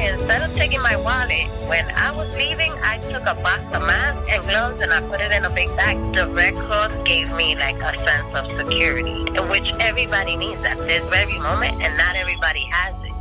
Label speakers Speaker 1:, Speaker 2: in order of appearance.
Speaker 1: Instead of taking my wallet, when I was leaving, I took a box of masks and gloves and I put it in a big bag. The Red Cross gave me like a sense of security, which everybody needs at this very moment, and not everybody has it.